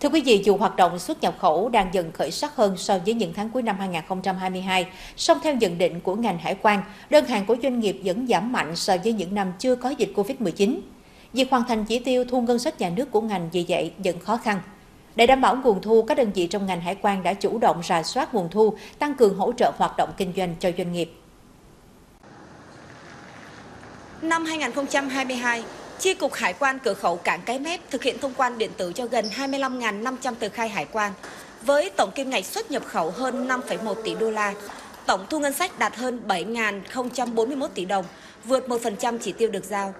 Thưa quý vị, dù hoạt động xuất nhập khẩu đang dần khởi sắc hơn so với những tháng cuối năm 2022, song theo nhận định của ngành hải quan, đơn hàng của doanh nghiệp vẫn giảm mạnh so với những năm chưa có dịch Covid-19. Việc hoàn thành chỉ tiêu thu ngân sách nhà nước của ngành vì vậy vẫn khó khăn. Để đảm bảo nguồn thu, các đơn vị trong ngành hải quan đã chủ động rà soát nguồn thu, tăng cường hỗ trợ hoạt động kinh doanh cho doanh nghiệp. Năm 2022, Chi cục Hải quan cửa khẩu Cảng Cái Mép thực hiện thông quan điện tử cho gần 25.500 tờ khai hải quan, với tổng kim ngạch xuất nhập khẩu hơn 5,1 tỷ đô la. Tổng thu ngân sách đạt hơn 7.041 tỷ đồng, vượt 1% chỉ tiêu được giao.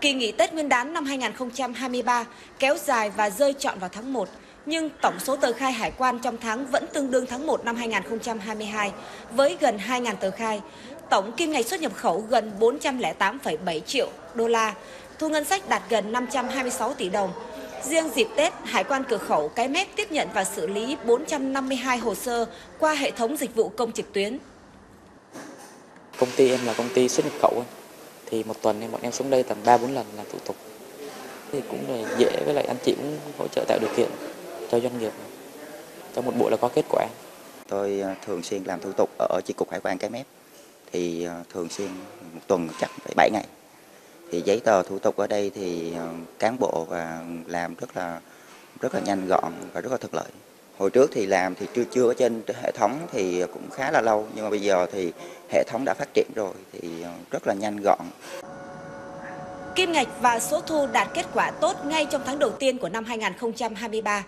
Kỳ nghỉ Tết Nguyên đán năm 2023 kéo dài và rơi trọn vào tháng 1, nhưng tổng số tờ khai hải quan trong tháng vẫn tương đương tháng 1 năm 2022 với gần 2.000 tờ khai. Tổng kim ngạch xuất nhập khẩu gần 408,7 triệu đô la, thu ngân sách đạt gần 526 tỷ đồng. Riêng dịp Tết, Hải quan cửa khẩu Cái Mép tiếp nhận và xử lý 452 hồ sơ qua hệ thống dịch vụ công trực tuyến. Công ty em là công ty xuất nhập khẩu thì một tuần em bọn em xuống đây tầm 3 4 lần làm thủ tục. Thì cũng là dễ với lại anh chị cũng hỗ trợ tạo điều kiện cho doanh nghiệp. Trong một buổi là có kết quả. Tôi ờ, thường xuyên làm thủ tục ở chi cục hải quan Cái Mép thì ờ, thường xuyên một tuần chắc phải 7 ngày thì giấy tờ thủ tục ở đây thì ờ, cán bộ và làm rất là rất là nhanh gọn và rất là thuận lợi hồi trước thì làm thì chưa chưa ở trên hệ thống thì cũng khá là lâu, nhưng mà bây giờ thì hệ thống đã phát triển rồi thì ờ, rất là nhanh gọn Kim ngạch và số thu đạt kết quả tốt ngay trong tháng đầu tiên của năm 2023.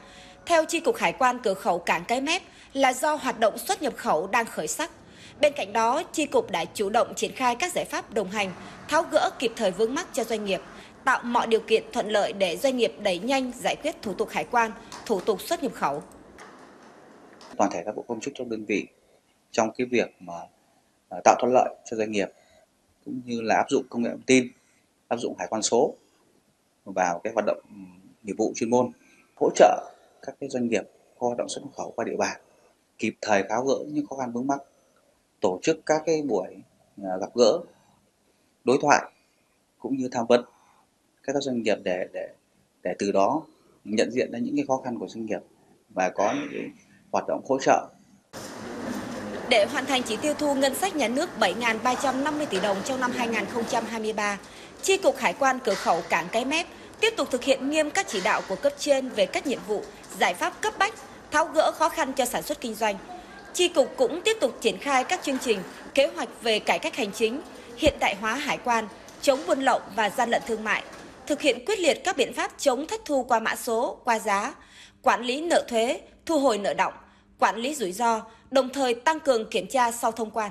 Theo Chi cục Hải quan cửa khẩu Cảng Cái Mép là do hoạt động xuất nhập khẩu đang khởi sắc. Bên cạnh đó, Chi cục đã chủ động triển khai các giải pháp đồng hành, tháo gỡ kịp thời vướng mắc cho doanh nghiệp, tạo mọi điều kiện thuận lợi để doanh nghiệp đẩy nhanh giải quyết thủ tục hải quan, thủ tục xuất nhập khẩu. Toàn thể các bộ công chức trong đơn vị trong cái việc mà à, tạo thuận lợi cho doanh nghiệp cũng như là áp dụng công nghệ thông tin, áp dụng hải quan số vào cái hoạt động nghiệp vụ chuyên môn, hỗ trợ các cái doanh nghiệp có hoạt động xuất nhập khẩu qua địa bàn kịp thời tháo gỡ những khó khăn vướng mắc tổ chức các cái buổi à, gặp gỡ đối thoại cũng như tham vấn các doanh nghiệp để để để từ đó nhận diện ra những cái khó khăn của doanh nghiệp và có những cái hoạt động hỗ trợ. Để hoàn thành chỉ tiêu thu ngân sách nhà nước 7.350 tỷ đồng trong năm 2023, Chi cục Hải quan cửa khẩu Cảng Cái Mép tiếp tục thực hiện nghiêm các chỉ đạo của cấp trên về các nhiệm vụ, giải pháp cấp bách, tháo gỡ khó khăn cho sản xuất kinh doanh, Chi cục cũng tiếp tục triển khai các chương trình, kế hoạch về cải cách hành chính, hiện đại hóa hải quan, chống buôn lậu và gian lận thương mại, thực hiện quyết liệt các biện pháp chống thất thu qua mã số, qua giá, quản lý nợ thuế, thu hồi nợ động, quản lý rủi ro, đồng thời tăng cường kiểm tra sau thông quan.